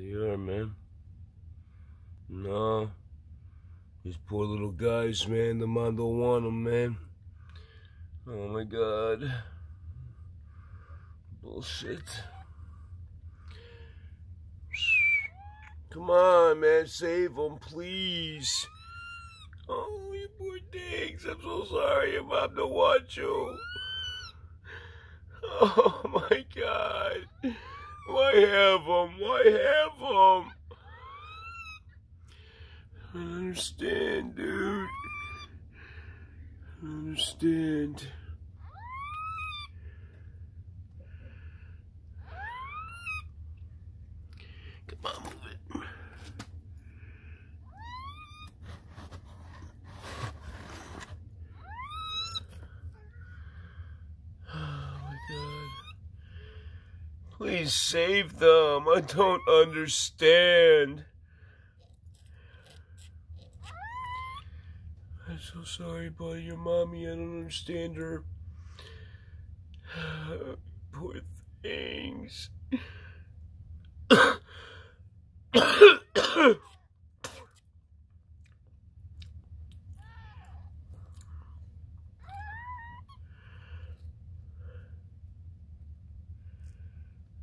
They are, man. No. These poor little guys, man. The mom don't want them, man. Oh my god. Bullshit. Come on, man. Save them, please. Oh, you poor things. I'm so sorry your mom don't want you. Oh my god. Why have them? Why have them? I don't understand, dude. I understand. Come on, move it. Oh my god. Please save them. I don't understand. I'm so sorry about your mommy. I don't understand her. Poor things. They're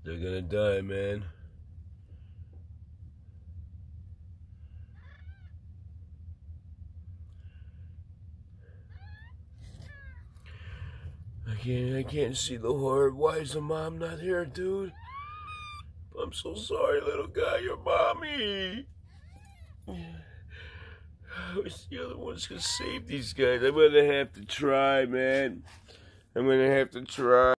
gonna die, man. Can't I can't see the heart. Why is the mom not here, dude? I'm so sorry, little guy, your mommy. I wish the other ones could save these guys. I'm gonna have to try, man. I'm gonna have to try.